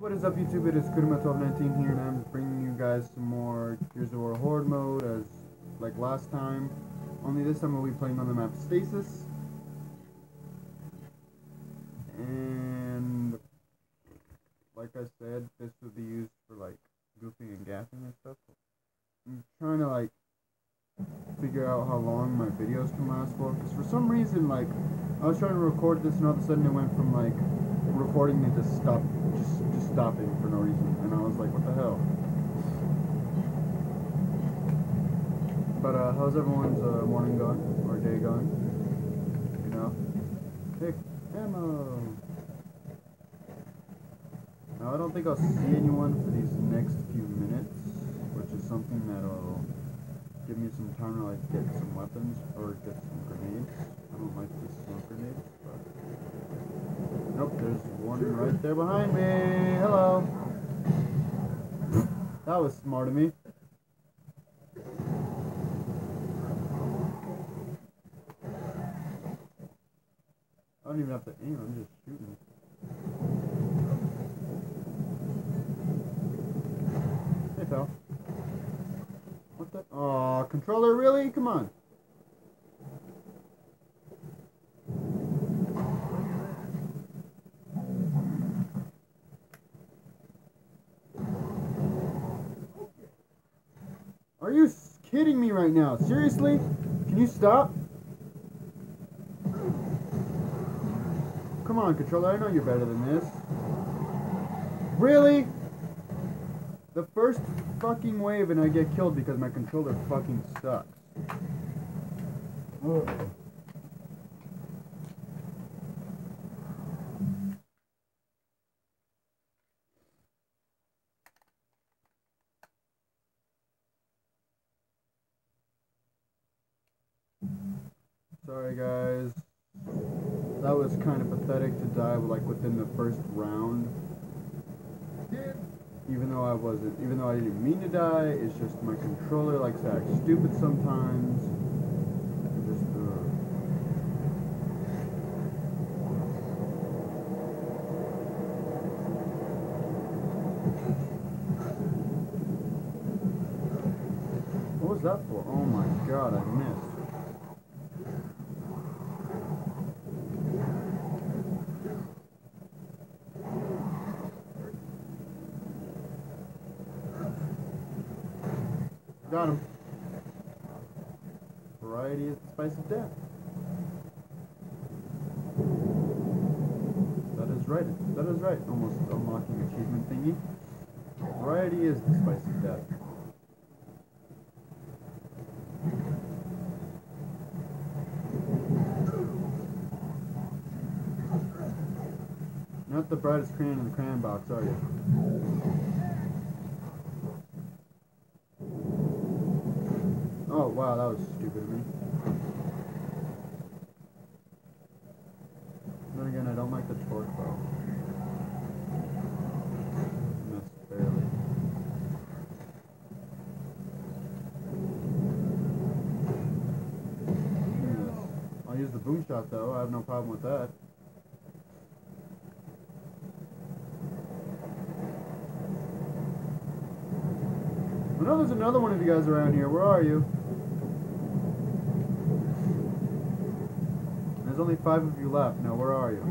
What is up YouTube, it is Kurama1219 here and I'm bringing you guys some more Gears of War Horde mode as like last time. Only this time we'll be playing on the map Stasis. And like I said, this would be used for like goofing and gaffing and stuff. I'm trying to like figure out how long my videos can last for because for some reason like I was trying to record this and all of a sudden it went from like recording it just stopped just just stopping for no reason. And I was like what the hell? But uh how's everyone's uh, morning going or day going you know? Pick ammo now I don't think I'll see anyone for these next few minutes which is something that'll give me some time to like get some weapons or get some grenades. I don't like the smoke grenades but Nope, there's one right there behind me. Hello. That was smart of me. I don't even have to aim, I'm just shooting. Hey, pal. What the? Aw, controller, really? Come on. Are you kidding me right now? Seriously? Can you stop? Come on, controller. I know you're better than this. Really? The first fucking wave and I get killed because my controller fucking sucks. Ugh. Sorry guys. That was kind of pathetic to die like within the first round. Even though I wasn't, even though I didn't mean to die, it's just my controller likes to act stupid sometimes. Just uh, What was that for? Oh my god, I missed. Got him. Variety is the spice of death. That is right. That is right. Almost unlocking achievement thingy. Variety is the spice of death. Not the brightest crayon in the crayon box, are you? Oh, that was stupid of me. Then again, I don't like the torque barely. I'll use the boom shot though, I have no problem with that. I know there's another one of you guys around here. Where are you? Only five of you left. Now, where are you?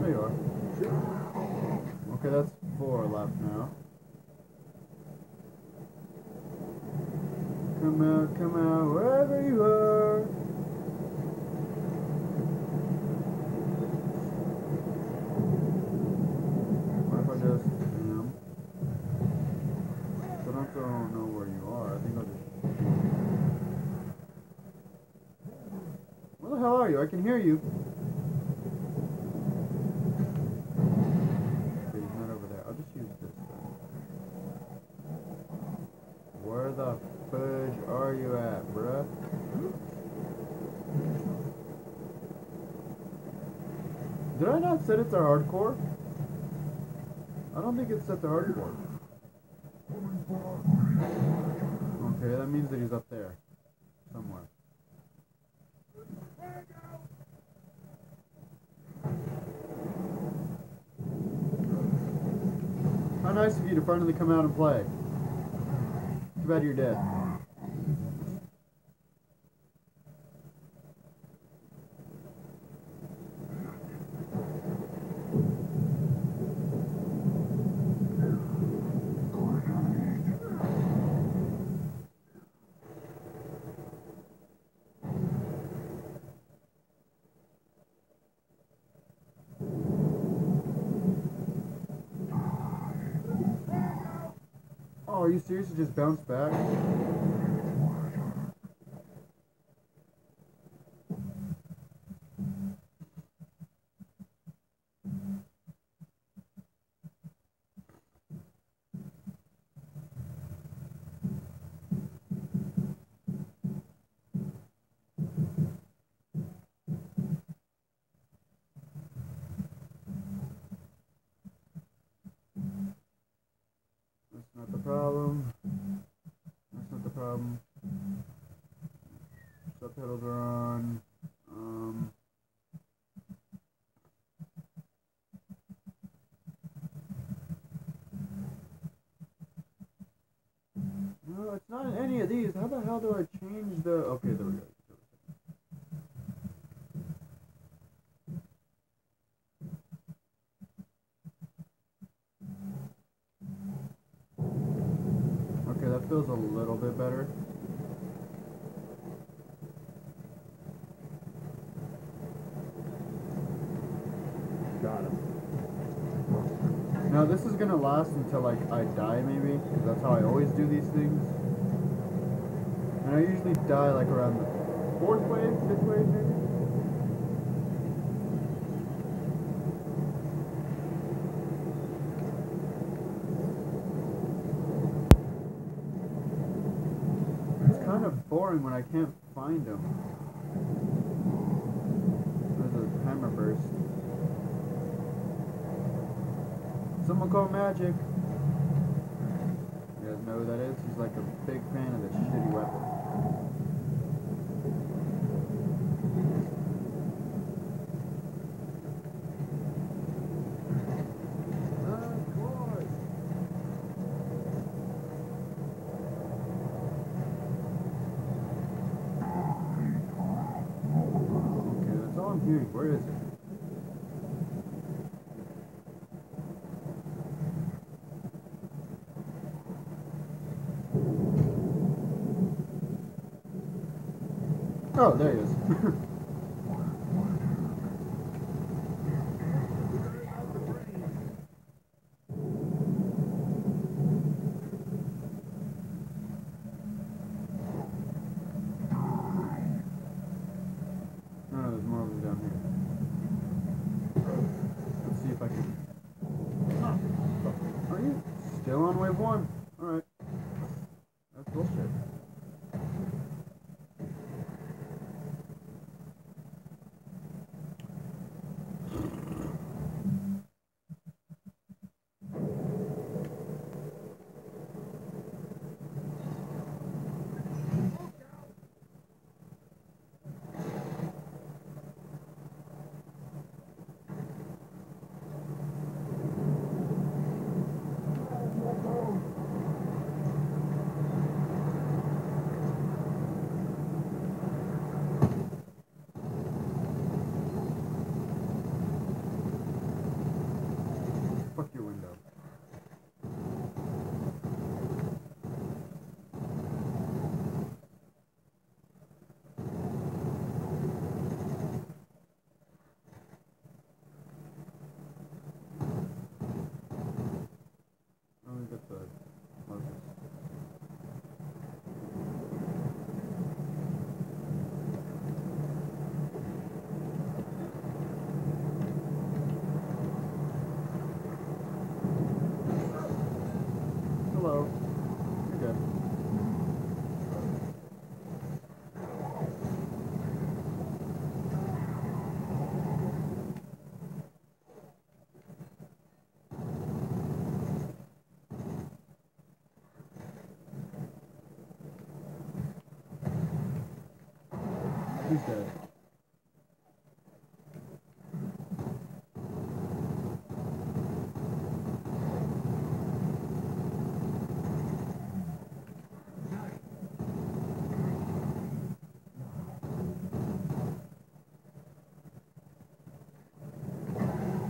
There you are. Okay, that's four left now. Come out, come out, wherever you are. What if I just am? So I don't go know where you are. I think I'll just. Where the hell are you? I can hear you. He's not over there. I'll just use this. Where the fudge are you at, bruh? Did I not set it to hardcore? I don't think it's set to hardcore. Okay, that means that he's up there. somewhere. How nice of you to finally come out and play. Too bad you're dead. Oh, are you serious? It just bounced back? That's not the problem. That's not the problem. Subtitles are on. Um, no, it's not in any of these. How the hell do I change the? Okay, there we go. Okay, that feels a little bit better. Got him. Now this is gonna last until like I die maybe, because that's how I always do these things. And I usually die like around the fourth wave, fifth wave maybe. It's when I can't find them. There's a hammer burst. Someone call magic. You guys know who that is? He's like a big fan of this shitty weapon. Of course. Okay, that's all I'm hearing. Where is it? Oh, there he is. No, no, there's more of them down here. Let's see if I Oh, no, oh, there's more of them down here. Let's see if I can are you still on wave one? Alright. That's bullshit. He's dead.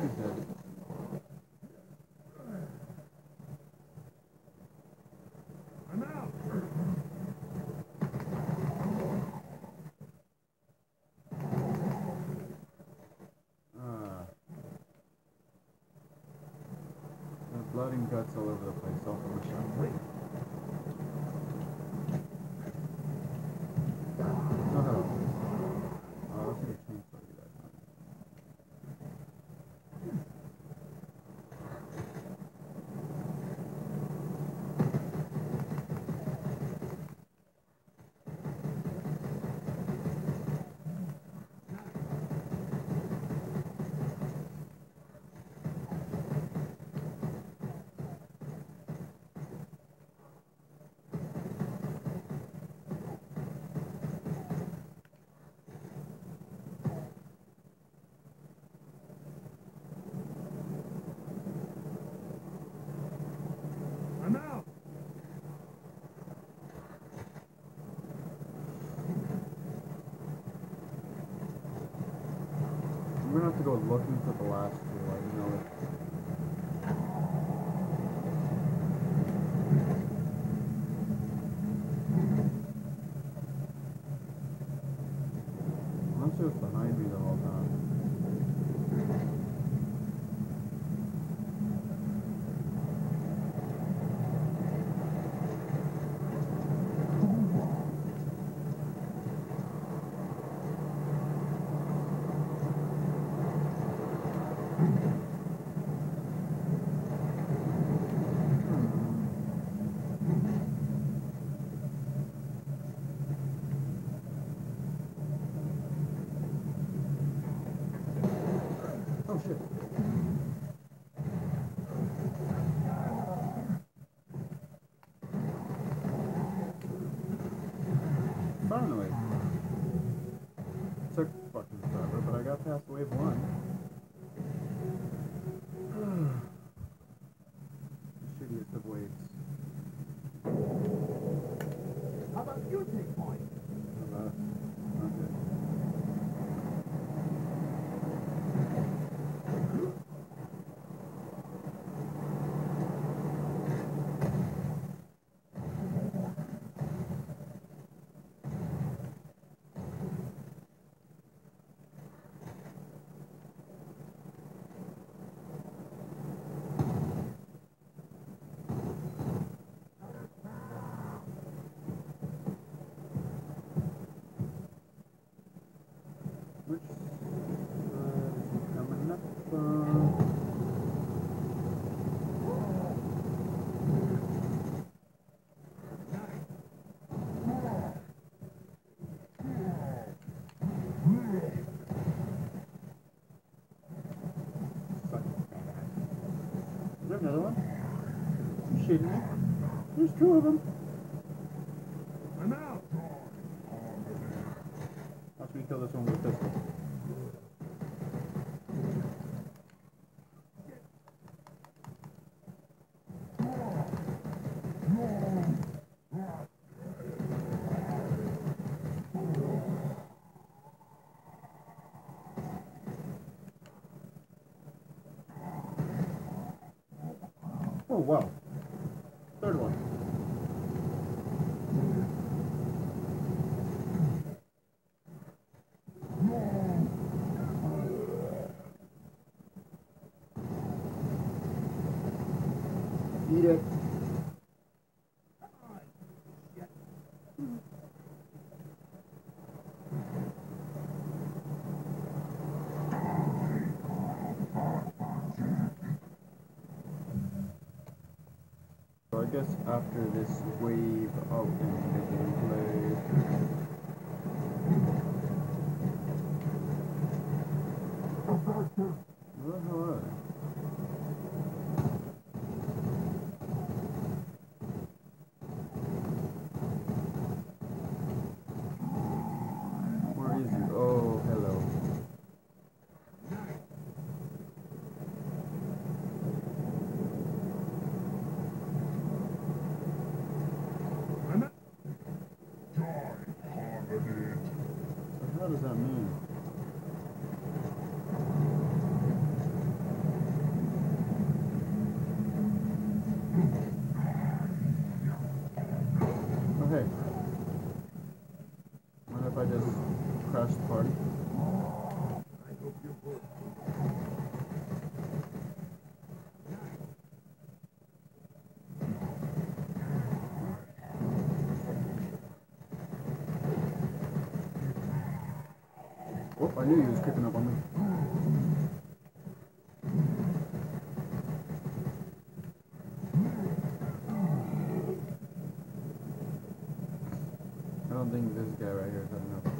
He's dead. I'm out. Ah. There's blood guts all over the place, all from shot. Shitting me? There's two of them. I'm out. Watch me kill this one with a pistol. Oh wow. Third one. Eat it. So I guess after this wave of gameplay. Where the hell I knew he was picking up on me. I don't think this guy right here is enough.